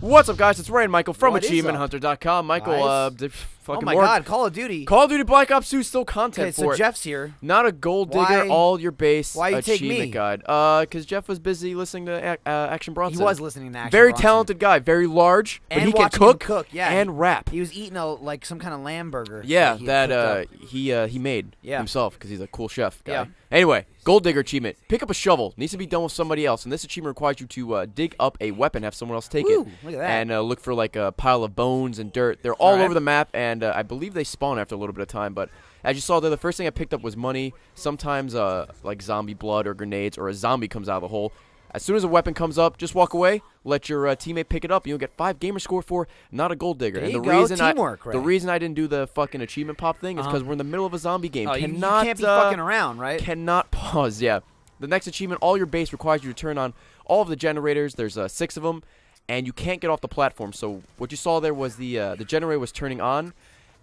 What's up, guys? It's Ray and Michael from AchievementHunter.com. Michael, Nice. uh, fucking Oh my God, Call of Duty. Call of Duty Black Ops 2 still content okay, for so. Jeff's here. Not a gold digger, Why- all your base why you take achievement me? guide. Uh, because Jeff was busy listening to uh, Action Bronson. He was listening to Action very Bronson. talented guy, very large, but And he can cook, cook, yeah. and rap. He was eating a like some kind of lamb burger. Yeah, he that uh, he uh, he made Yeah. himself because he's a cool chef guy. Yeah. Anyway, gold digger achievement: pick up a shovel. Needs to be done with somebody else, and this achievement requires you to uh, dig up a weapon, have someone else take it, look at that. and uh, look for like a pile of bones and dirt. They're all Alright. over the map, and uh, I believe they spawn after a little bit of time. But as you saw there, the first thing I picked up was money. Sometimes uh, like zombie blood or grenades, or a zombie comes out of the hole. As soon as a weapon comes up, just walk away. Let your uh, teammate pick it up. You'll get five gamer score for not a gold digger. There and the go, reason teamwork, I the reason I didn't do the fucking achievement pop thing is because we're in the middle of a zombie game. Oh, you- you, cannot can't be uh, fucking around, right? cannot pause. Yeah. The next achievement, all your base requires you to turn on all of the generators. There's uh, six of them, and you can't get off the platform. So what you saw there was the uh, the generator was turning on,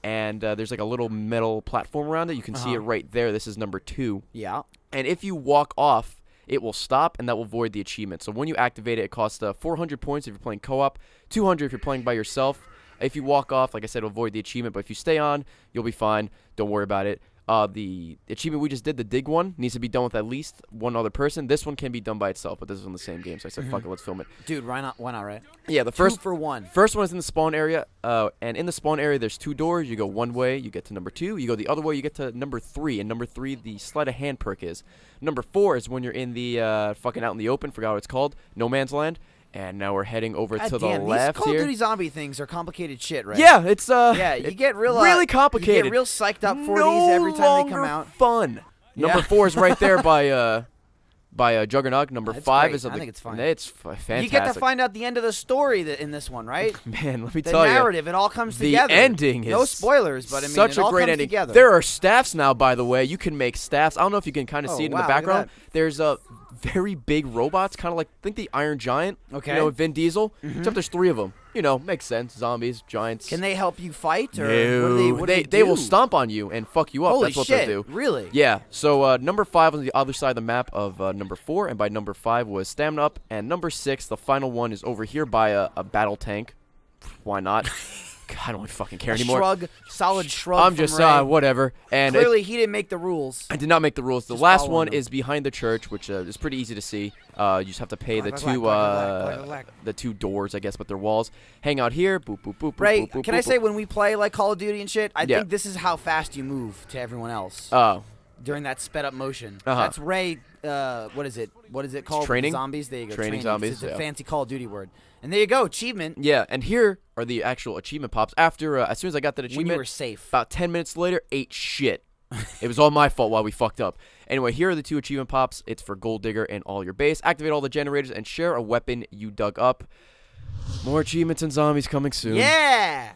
and uh, there's like a little metal platform around it. You can see Uh-huh. it right there. This is number two. yeah. And if you walk off, it will stop, and that will void the achievement. So when you activate it, it costs uh, 400 points if you're playing co-op, 200 if you're playing by yourself. If you walk off, like I said, it'll void the achievement. But if you stay on, you'll be fine. Don't worry about it. Uh, the achievement we just did, the dig one, needs to be done with at least one other person. This one can be done by itself, but this is on the same game. So I said, fuck it, let's film it. Dude, why not? Why not? Right. Yeah, the First first for one. First one is in the spawn area, uh, and in the spawn area, there's two doors. You go one way, you get to number two. You go the other way, you get to number three. And number three, the sleight of hand perk is. Number four is when you're in the uh, fucking out in the open. Forgot what it's called, no man's land. And now we're heading over God to damn, the left these Call here. of Duty zombie things are complicated shit, right? Yeah, it's uh, Yeah, you get real uh, really complicated. You get real psyched up for no these every time they come out. Fun. Number four is right there by uh, by uh, Juggernaut. Number That's five great. is. I the- think it's fine. It's fantastic. Uh, you get to find out the end of the story that in this one, right? Man, let me The tell you. The narrative, it all comes the together. ending no spoilers, but I mean, such it a all great comes ending. together. There are staffs now, by the way. You can make staffs. I don't know if you can kind of Oh, see it in the background. There's a very big robots, kind of like think the Iron Giant. Okay. You know, Vin Diesel. Mm-hmm. Except there's three of them. You know, makes sense. Zombies, giants. Can they help you fight, or no, what do they? What do they, they, will stomp on you and fuck you up. Holy That's what shit! they'll do. Really? Yeah. So uh, number five on the other side of the map of uh, number four, and by number five was stamina up, and number six, the final one, is over here by a, a battle tank. Why not? I don't fucking care A anymore. shrug, solid shrug. I'm just Ray. uh, whatever. And it- Clearly, he didn't make the rules. I did not make the rules. The Just last one them. is behind the church, which uh, is pretty easy to see. Uh, you just have to pay the two uh, the two doors, I guess, but they're walls. Hang out here. Boop boop boop. boop, Ray, boop, boop, can boop, I say when we play like Call of Duty and shit, I Yeah. think this is how fast you move to everyone else Oh, during that sped up motion. Uh-huh. That's Ray. Uh, what is it? What is it called? the training? Zombies. There you go. Training It's zombies, a yeah. fancy Call of Duty word. And there you go. Achievement. yeah. And here are the actual achievement pops. After uh, as soon as I got that achievement, you were safe. about 10 minutes later, ate shit. it was all my fault while we fucked up. Anyway, here are the two achievement pops. It's for Gold Digger and all your base. Activate all the generators and share a weapon you dug up. More achievements and zombies coming soon. Yeah.